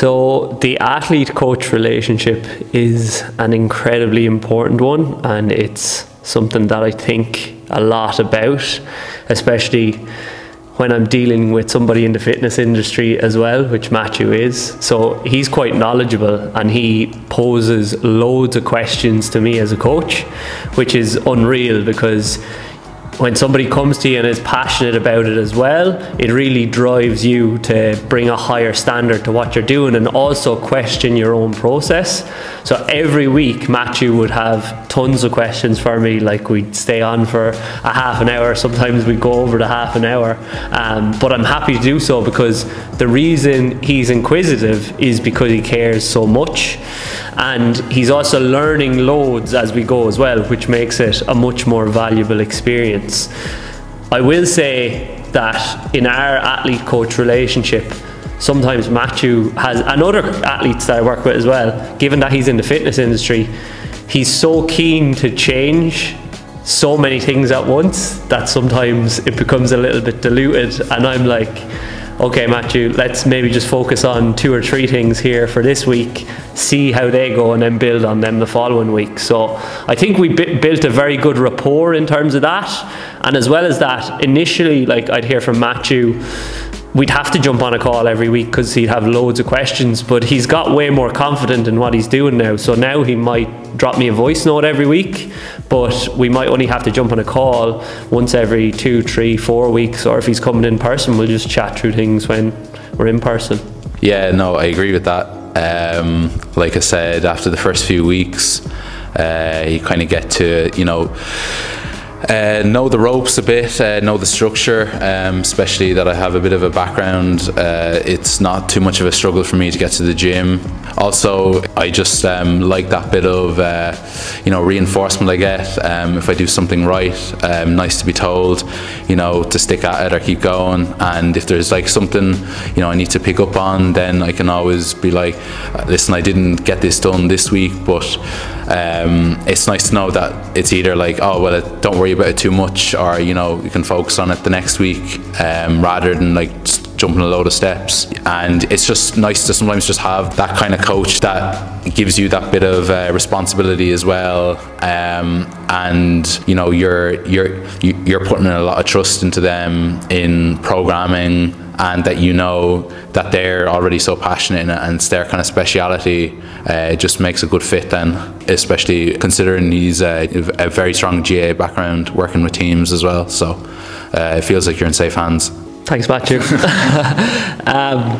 So, the athlete coach relationship is an incredibly important one, and it's something that I think a lot about, especially when I'm dealing with somebody in the fitness industry as well, which Matthew is. So he's quite knowledgeable and he poses loads of questions to me as a coach, which is unreal because when somebody comes to you and is passionate about it as well, it really drives you to bring a higher standard to what you're doing and also question your own process. So every week, Matthew would have tons of questions for me, like we'd stay on for a half an hour, sometimes we'd go over the half an hour. Um, but I'm happy to do so because the reason he's inquisitive is because he cares so much and he's also learning loads as we go as well, which makes it a much more valuable experience. I will say that in our athlete coach relationship, sometimes Matthew has, and other athletes that I work with as well, given that he's in the fitness industry, he's so keen to change so many things at once that sometimes it becomes a little bit diluted, and I'm like, okay, Matthew, let's maybe just focus on two or three things here for this week, see how they go, and then build on them the following week. So I think we built a very good rapport in terms of that. And as well as that, initially, like I'd hear from Matthew, we'd have to jump on a call every week because he'd have loads of questions but he's got way more confident in what he's doing now. So now he might drop me a voice note every week but we might only have to jump on a call once every two three four weeks or if he's coming in person we'll just chat through things when we're in person. Yeah no i agree with that. Um, like i said after the first few weeks uh, you kind of get to you know uh, know the ropes a bit, uh, know the structure, um, especially that I have a bit of a background. Uh, it's not too much of a struggle for me to get to the gym. Also, I just um, like that bit of uh, you know reinforcement I get. Um, if I do something right, um, nice to be told, you know, to stick at it or keep going. And if there's like something you know I need to pick up on, then I can always be like, listen, I didn't get this done this week, but um, it's nice to know that it's either like, oh well, don't worry about it too much, or you know, you can focus on it the next week um, rather than like jumping a load of steps. And it's just nice to sometimes just have that kind of coach that gives you that bit of uh, responsibility as well. Um, and you know, you're you're you're putting a lot of trust into them in programming and that you know that they're already so passionate in it and it's their kind of speciality uh, just makes a good fit then especially considering he's uh, a very strong GAA background working with teams as well. So uh, it feels like you're in safe hands. Thanks Matthew. Um,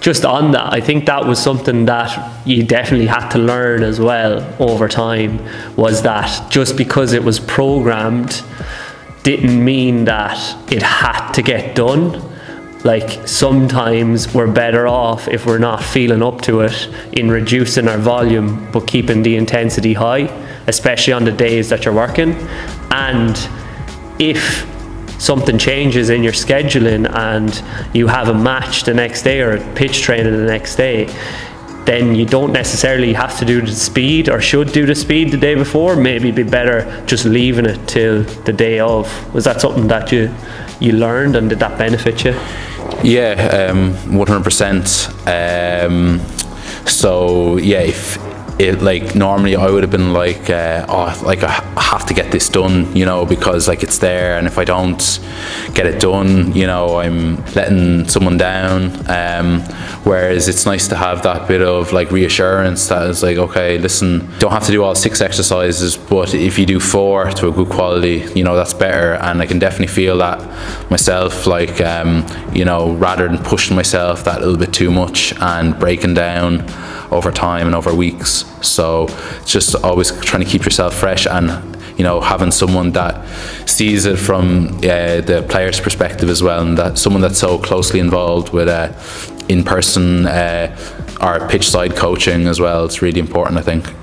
just on that, I think that was something that you definitely had to learn as well over time was that just because it was programmed didn't mean that it had to get done. Like sometimes we're better off if we're not feeling up to it in reducing our volume but keeping the intensity high, especially on the days that you're working. And if something changes in your scheduling and you have a match the next day or a pitch training the next day, then you don't necessarily have to do the speed or should do the speed the day before. Maybe be better just leaving it till the day of. Was that something that you you learned and did that benefit you? Yeah, um, 100%. Um, so yeah, if it like normally I would have been like uh, oh like I have to get this done you know because like it's there and if I don't get it done you know I'm letting someone down. Um, whereas it's nice to have that bit of like reassurance that is like okay listen don't have to do all six exercises but if you do four to a good quality you know that's better. And I can definitely feel that myself like um, you know rather than pushing myself that little bit too much and breaking down over time and over weeks. So it's just always trying to keep yourself fresh and you know having someone that sees it from uh, the player's perspective as well, and that someone that's so closely involved with uh, in-person uh, or pitch side coaching as well. It's really important, I think.